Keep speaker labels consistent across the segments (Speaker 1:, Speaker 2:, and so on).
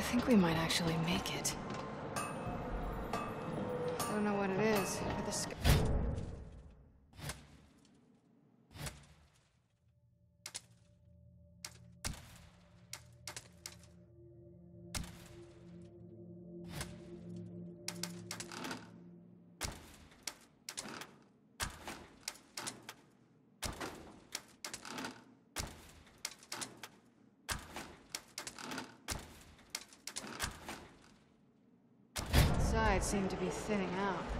Speaker 1: I think we might actually make it. I don't know what it is, but the sky... thinning out.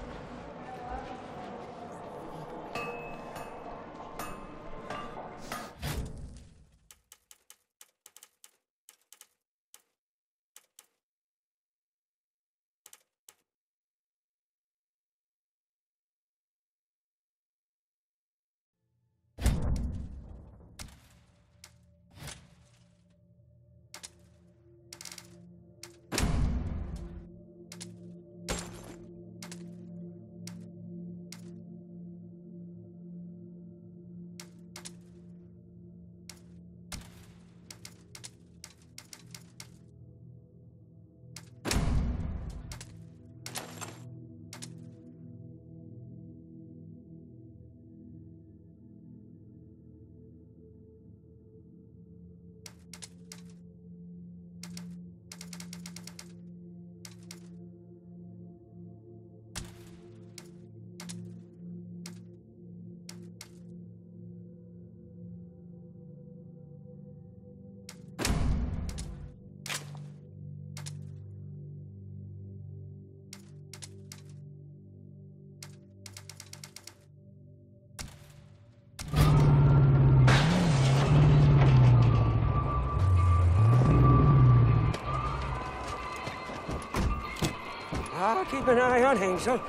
Speaker 2: Ah, keep an eye on Hazel.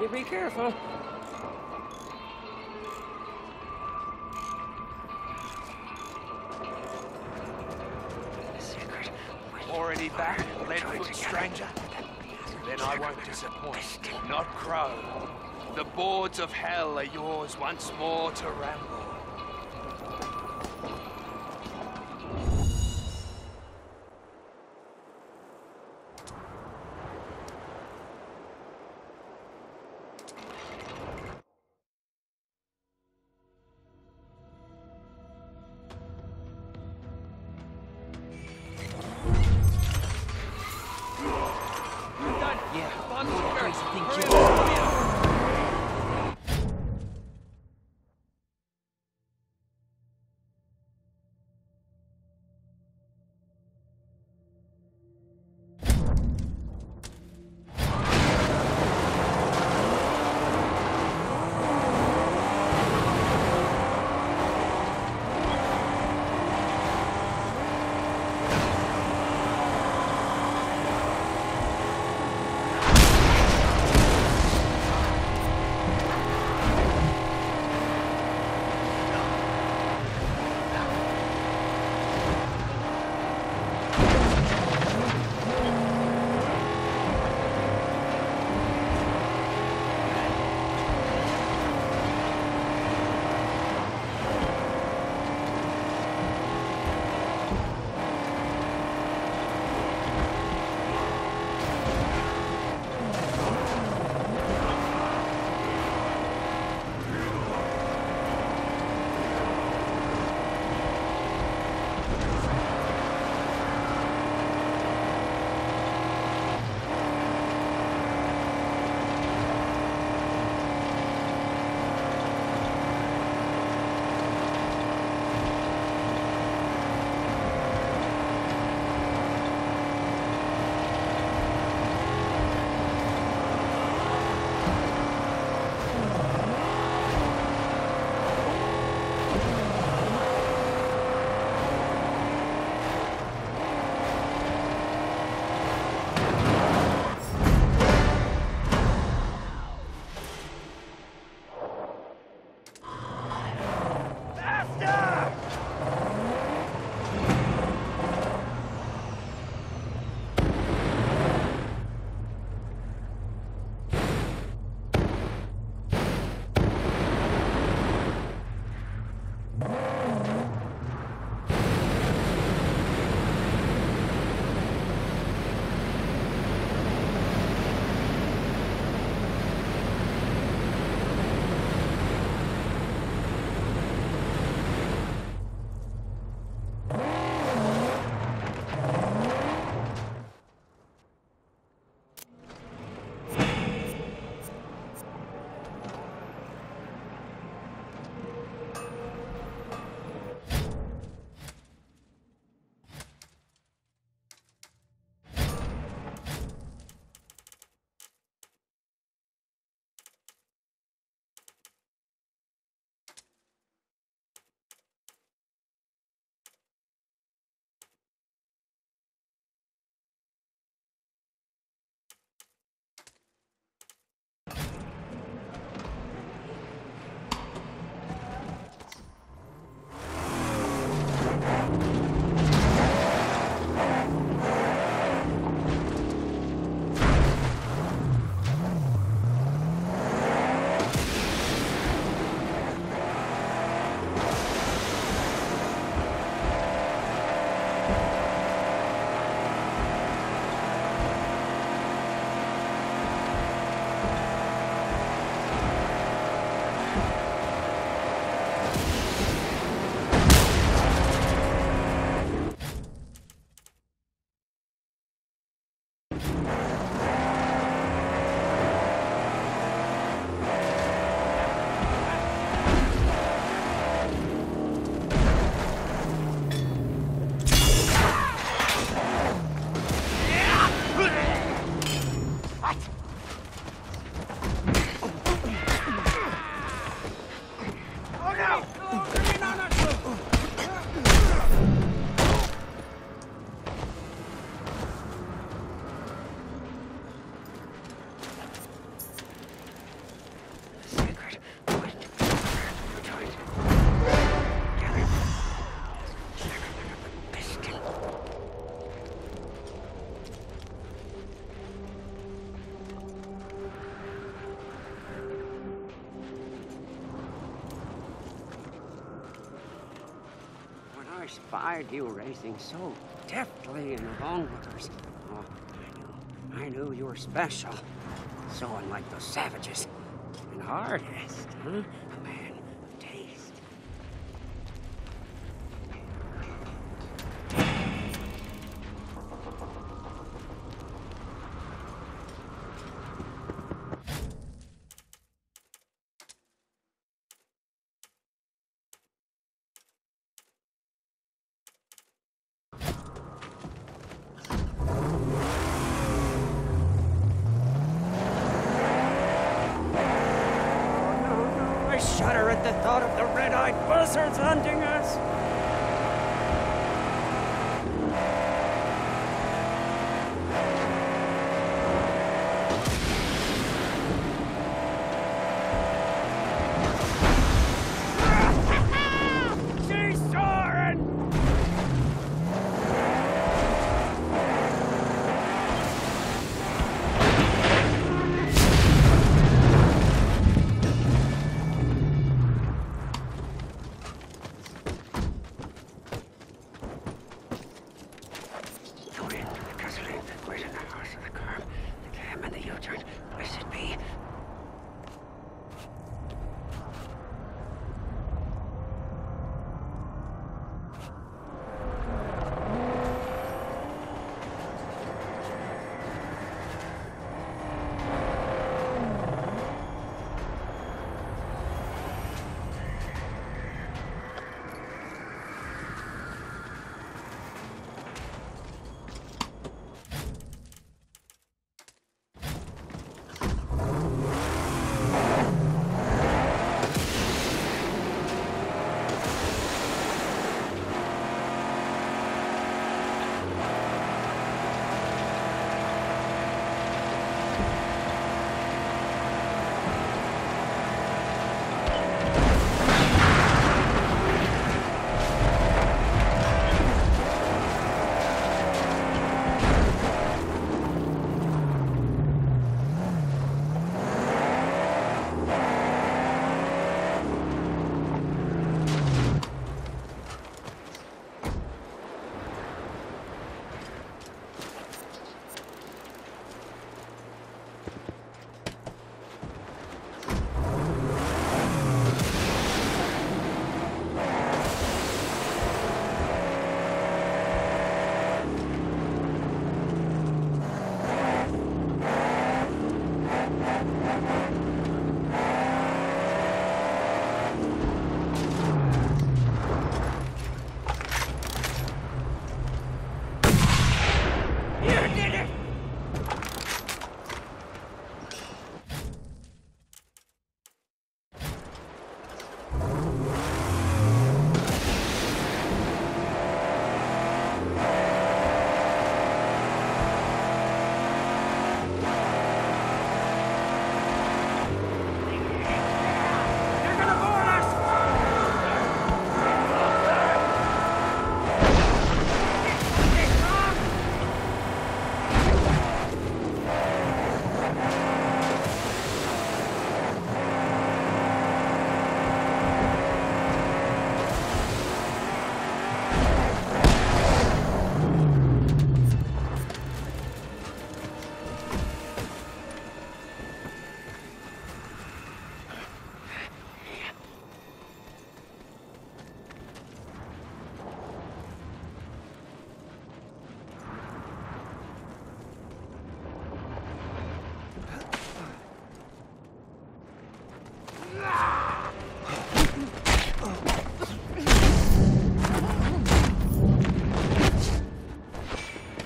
Speaker 2: You be careful.
Speaker 3: Already back, Leadfoot stranger? Then I won't disappoint, not crow. The boards of hell are yours once more to ramble.
Speaker 2: Spied you racing so deftly in the Longwaters, oh, I knew, I knew you were special. So unlike those savages. And hardest, huh?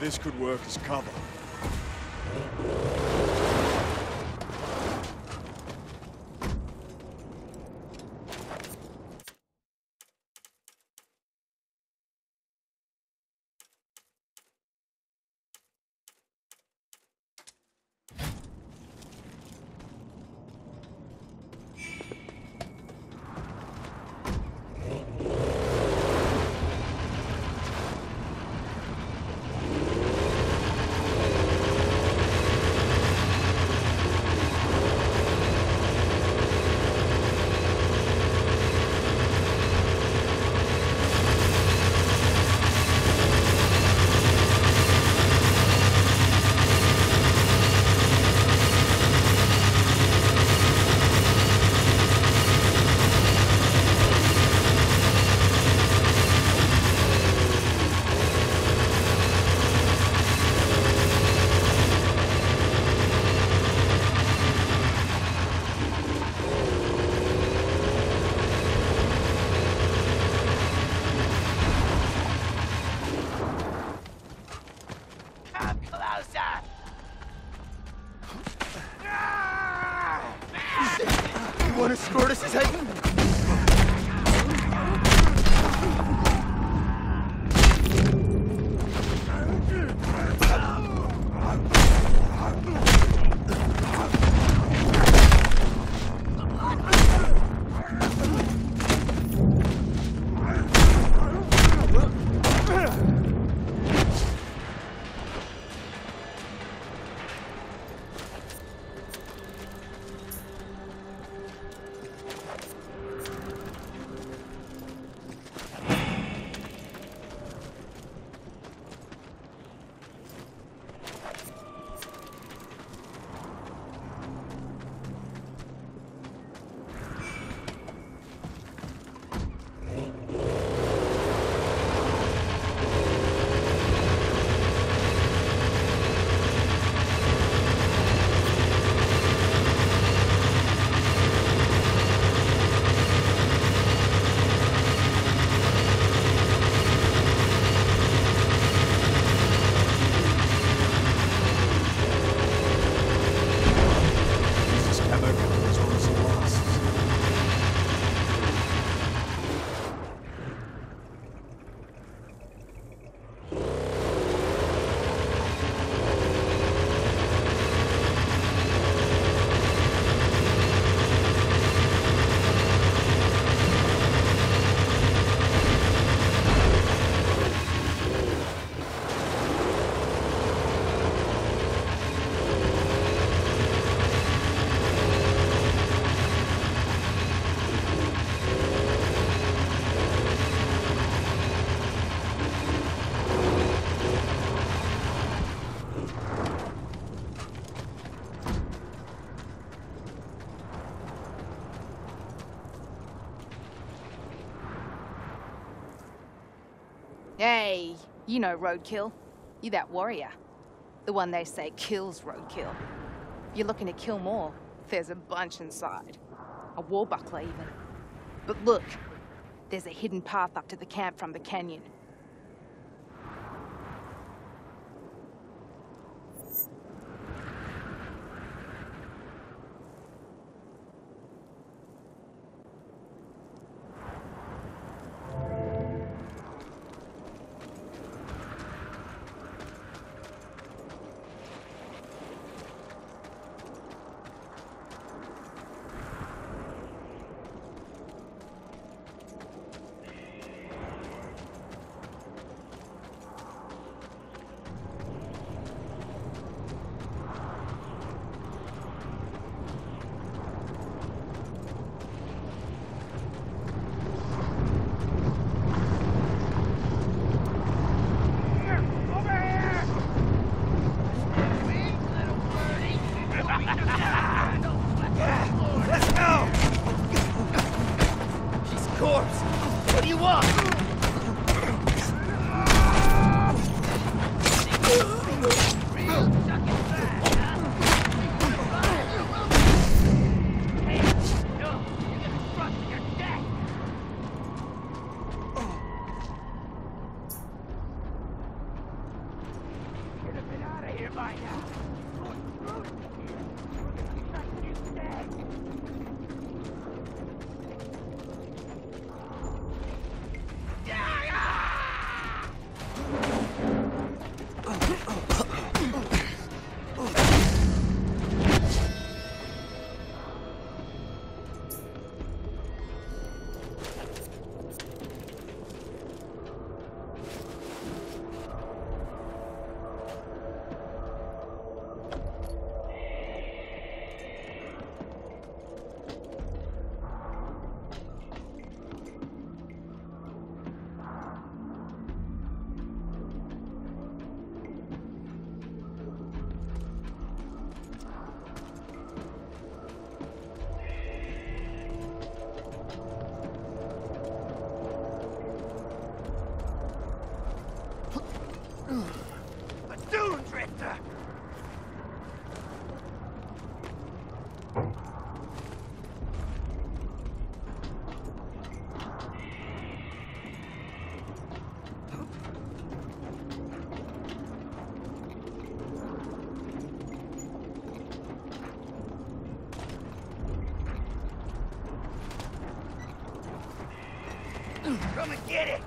Speaker 4: This could work as cover.
Speaker 5: Hey, you know Roadkill. You that warrior. The one they say kills Roadkill. You're looking to kill more. There's a bunch inside. A war buckler, even. But look, there's a hidden path up to the camp from the canyon.
Speaker 4: Get it!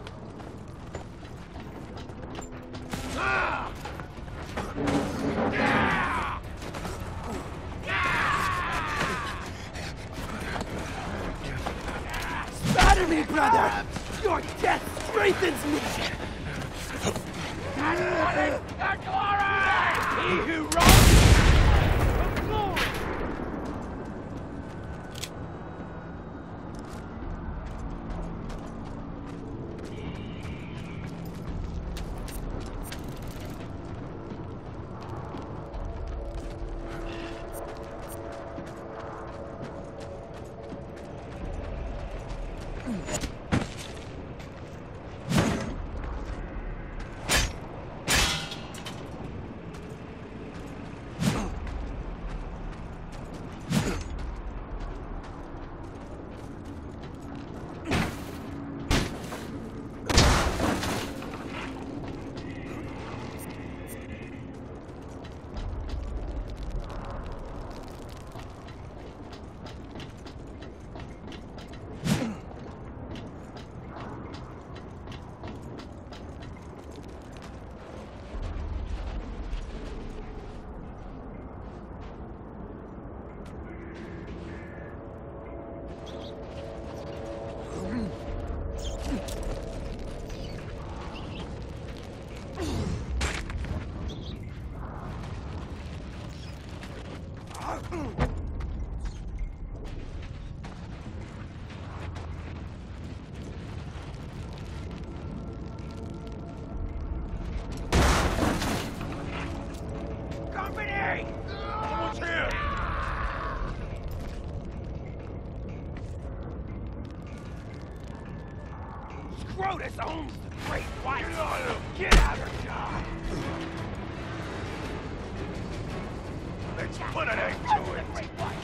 Speaker 4: Put an end to it!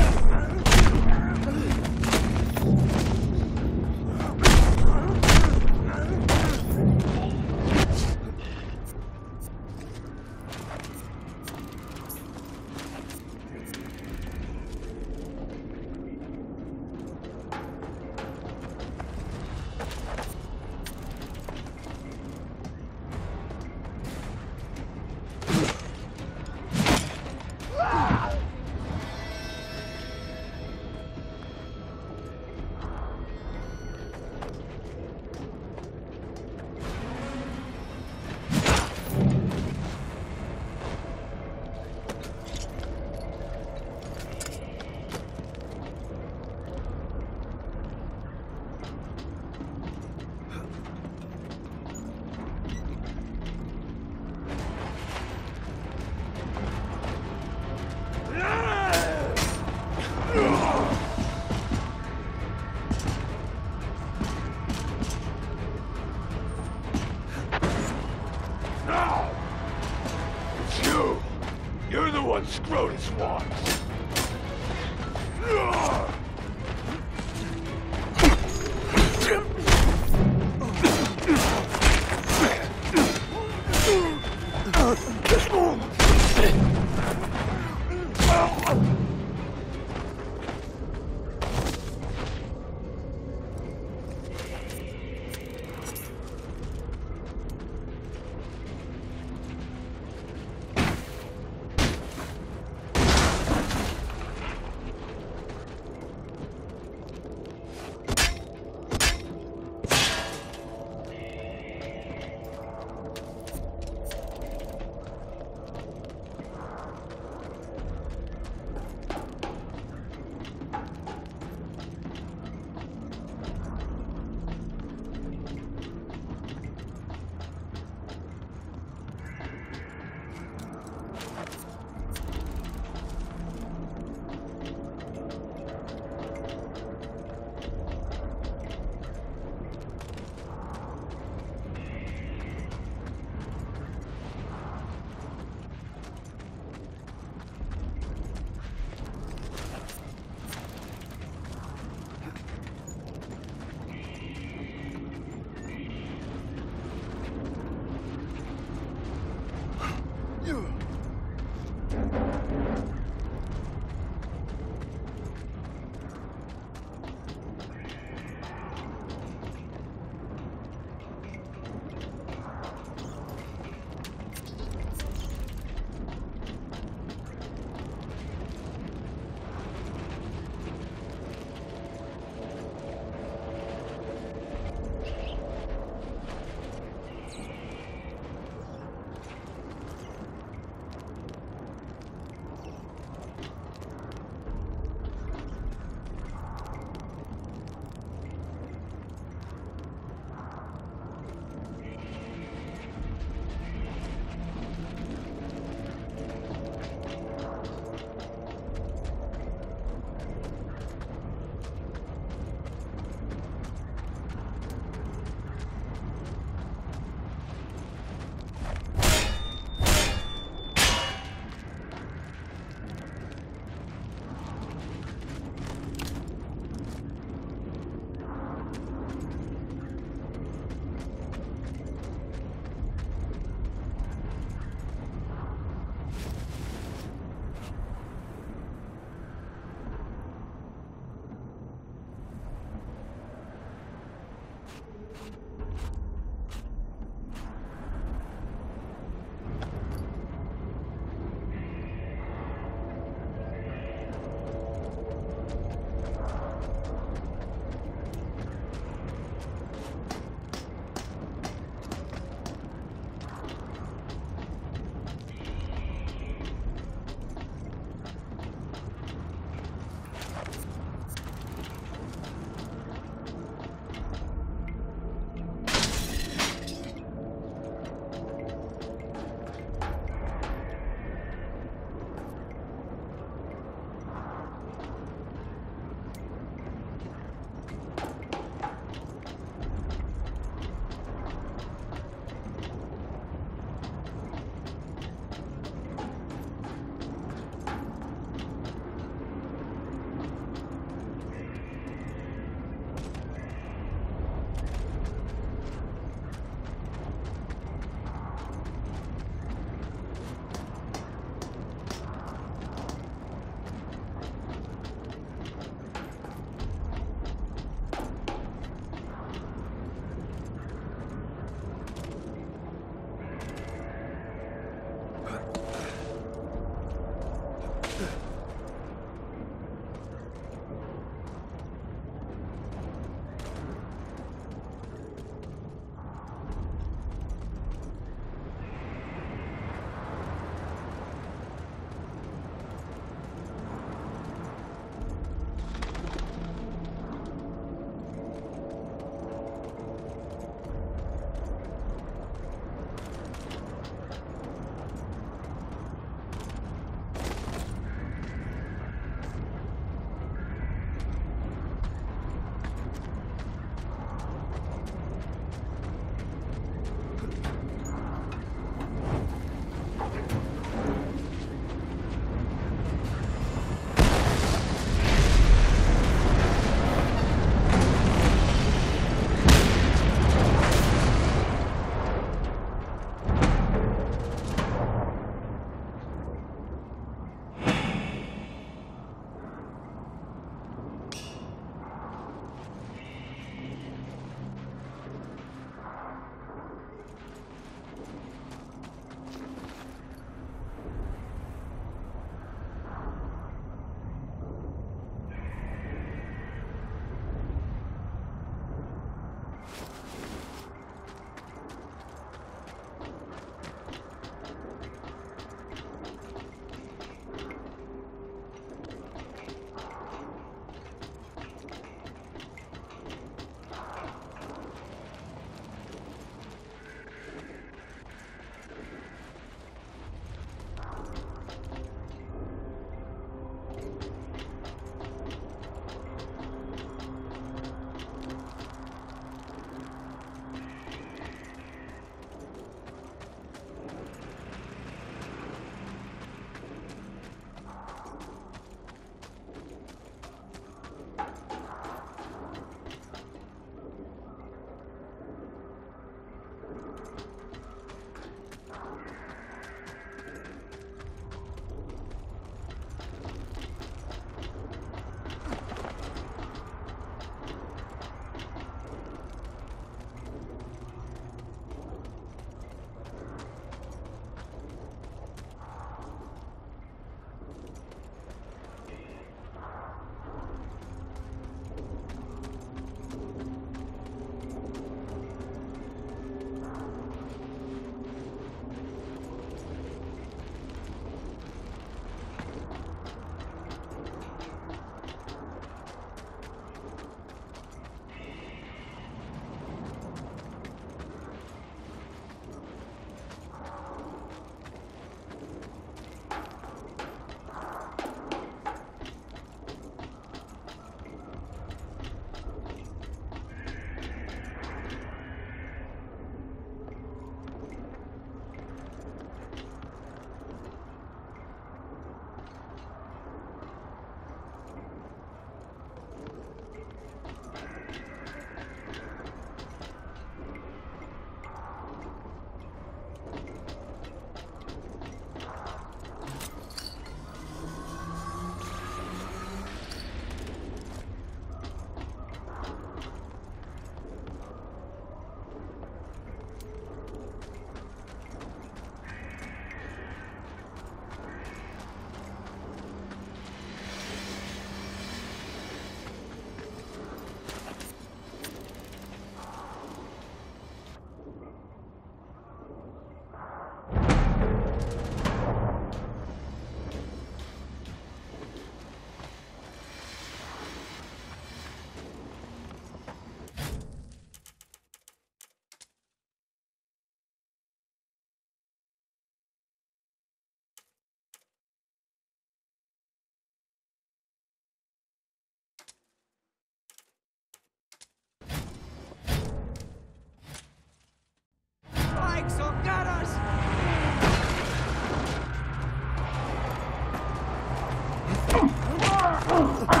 Speaker 2: Don't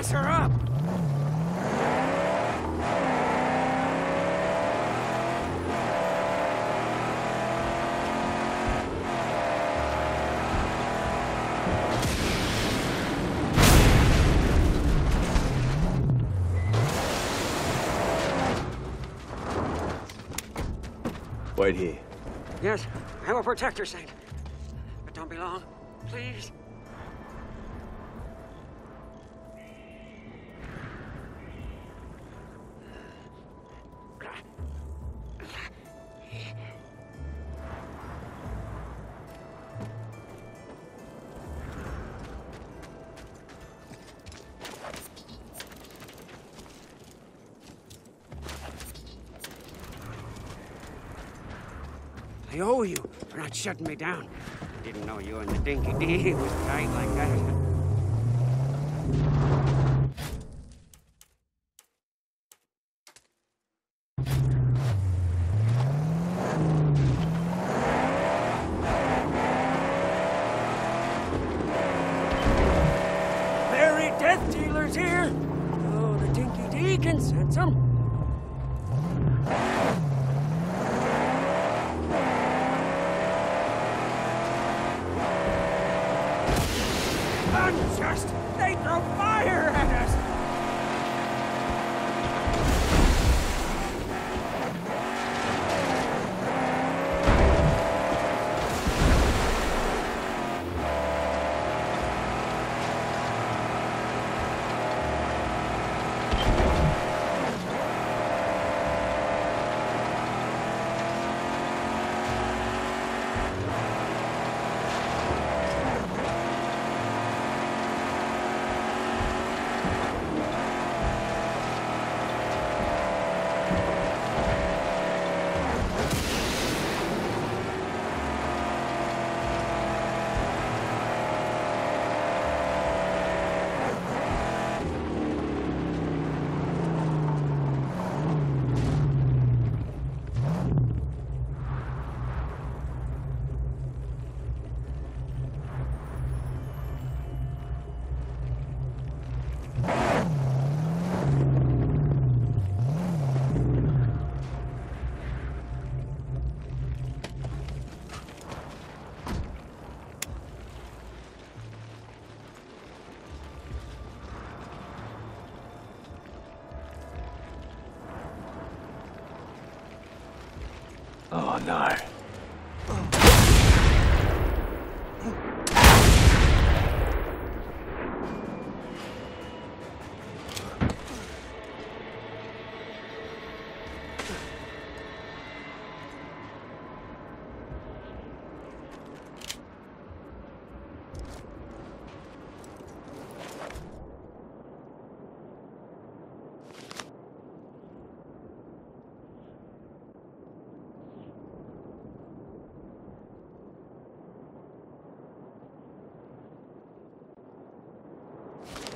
Speaker 2: gas her up!
Speaker 6: Wait here.
Speaker 2: Yes, I'm a protector, Saint. Shutting me down. Didn't know you and the Dinky D was tight like that.
Speaker 6: No.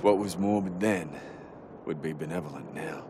Speaker 6: What was morbid then would be benevolent now.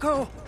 Speaker 2: Don't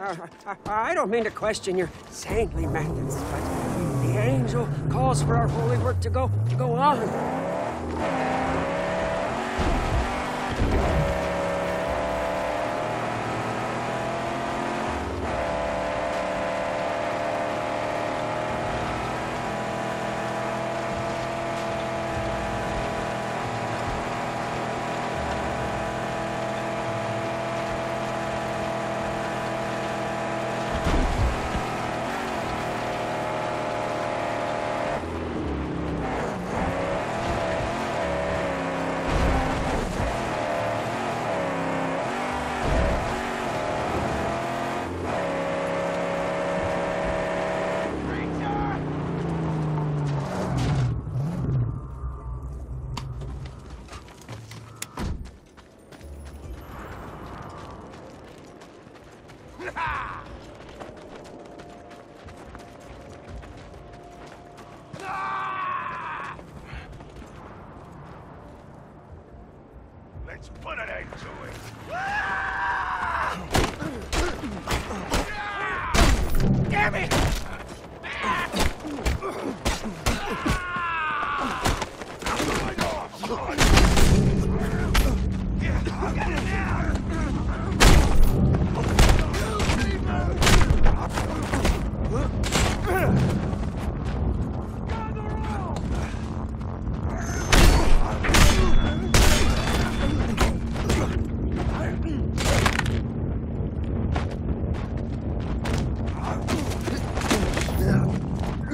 Speaker 2: Uh, I, I don't mean to question your saintly methods, but the angel calls for our holy work to go to go on.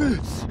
Speaker 7: Yes!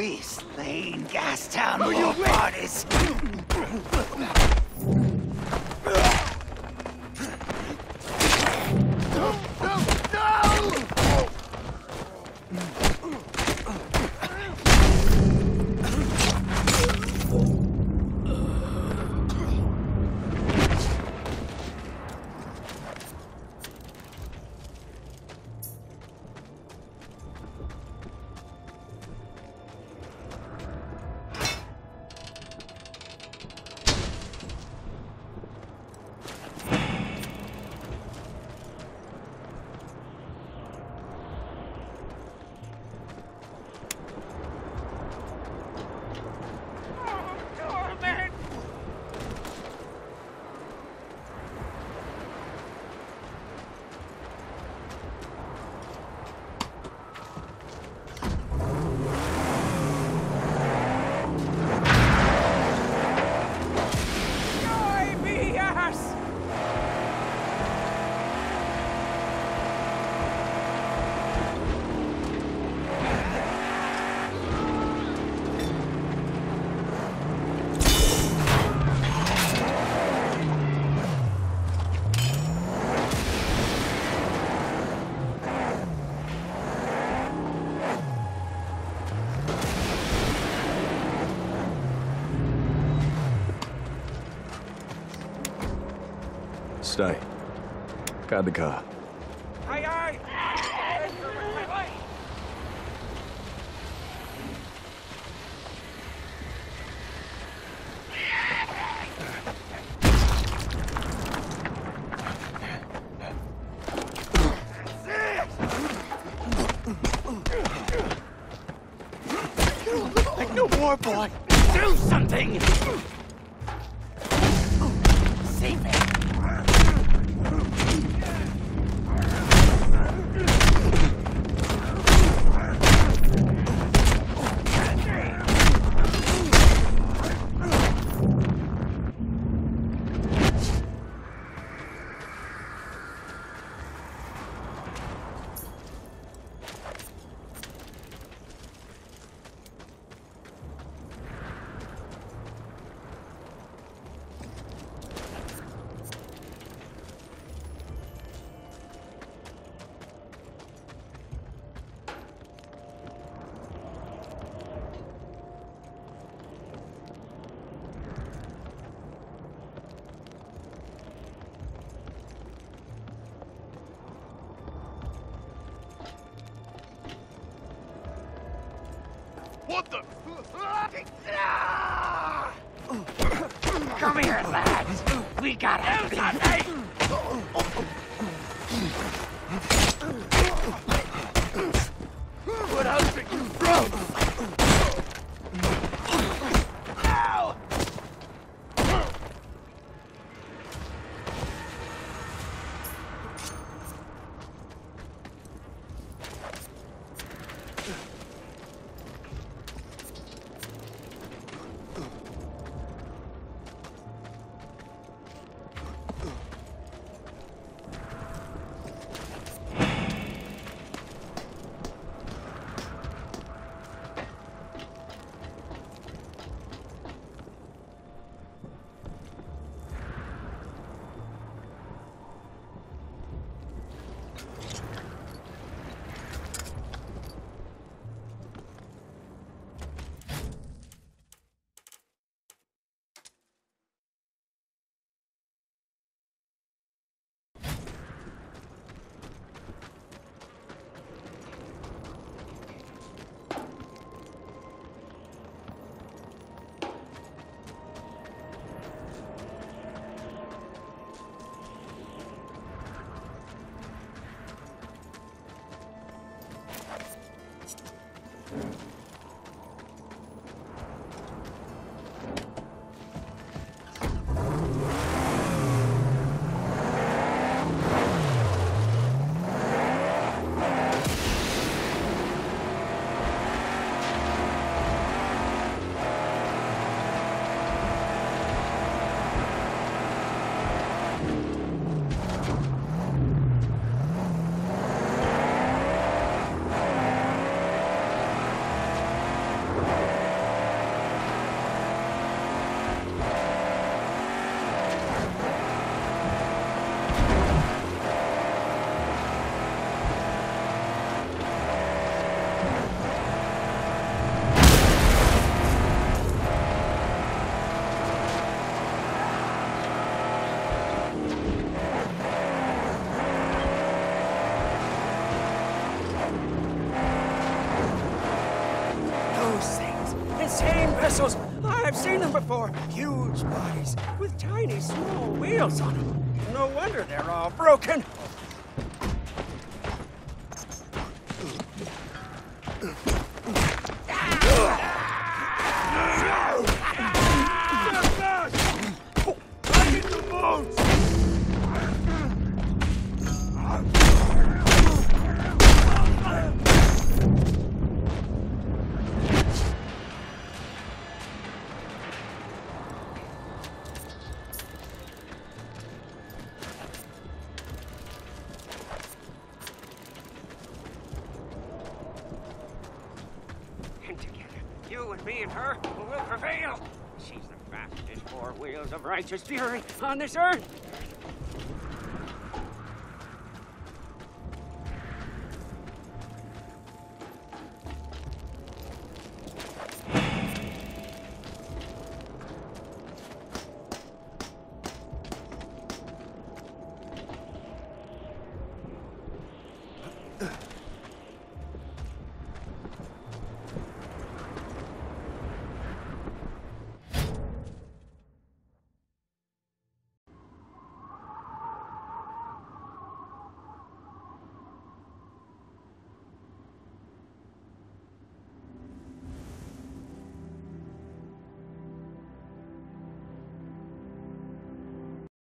Speaker 4: We
Speaker 6: Stay. Guard the car.
Speaker 2: Aye, aye!
Speaker 4: Like no war boy! Do something! Save it!
Speaker 2: Vessels. I've seen them before. Huge bodies with tiny, small wheels on them. No wonder they're all broken. Righteous fury on this earth.